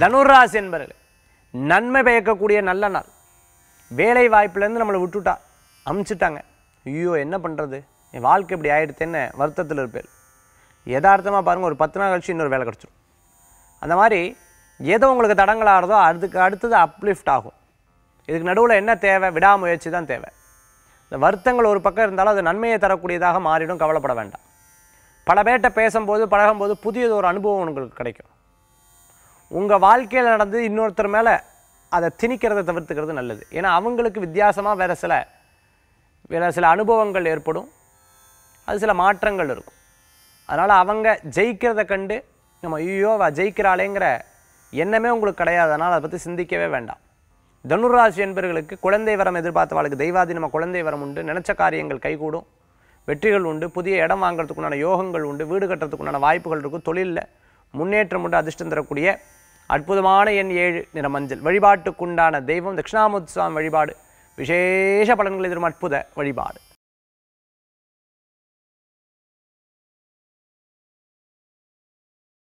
தனுராசி என்பர்கள் நன்மை பயக்கக்கூடிய நல்ல நாள். வேலை வாய்ப்புலேருந்து நம்மளை விட்டுட்டா அமுச்சிட்டாங்க. ஐயோ என்ன பண்ணுறது என் வாழ்க்கை இப்படி ஆகிடுத்தேன்னு வருத்தத்தில் இருப்பேன் யதார்த்தமாக பாருங்கள் ஒரு பத்து நாள் கழிச்சு இன்னொரு வேலை கிடச்சிரும். அந்த மாதிரி எதோ உங்களுக்கு தடங்களாகிறதோ அதுக்கு அடுத்தது அப்லிஃப்ட் ஆகும். இதுக்கு நடுவில் என்ன தேவை? விடாமுயற்சி தான் தேவை. இந்த வருத்தங்கள் ஒரு பக்கம் இருந்தாலும் அது நன்மையை தரக்கூடியதாக மாறிடும் கவலைப்பட வேண்டாம். பல பேர்கிட்ட பேசும்போது பழகும்போது புதியது ஒரு அனுபவம் உங்களுக்கு கிடைக்கும். உங்கள் வாழ்க்கையில் நடந்து இன்னொருத்தர் மேலே அதை திணிக்கிறதை தவிர்த்துக்கிறது நல்லது. ஏன்னா அவங்களுக்கு வித்தியாசமாக வேறு சில வேறு சில அனுபவங்கள் ஏற்படும். அது சில மாற்றங்கள் இருக்கும். அதனால் அவங்க ஜெயிக்கிறத கண்டு நம்ம ஐயோ ஜெயிக்கிறாளேங்கிற எண்ணமே உங்களுக்கு கிடையாது. அதனால் அதை பற்றி சிந்திக்கவே வேண்டாம். தனுராசி என்பவர்களுக்கு குழந்தை வரம் எதிர்பார்த்தவாளுக்கு தெய்வாதி நம்ம குழந்தை வரம் உண்டு. நினச்ச காரியங்கள் கைகூடும். வெற்றிகள் உண்டு. புதிய இடம் வாங்குறதுக்குண்டான யோகங்கள் உண்டு. வீடு கட்டுறதுக்குண்டான வாய்ப்புகள் இருக்கும். தொழிலில் முன்னேற்றம் உண்டு. அதிர்ஷ்டம் தரக்கூடிய அற்புதமான எண் ஏழு நிற மஞ்சள் வழிபாட்டுக்குண்டான தெய்வம் தட்சிணாமுத் சுவாமி வழிபாடு. விசேஷ பலன்களை தரும் அற்புத வழிபாடு.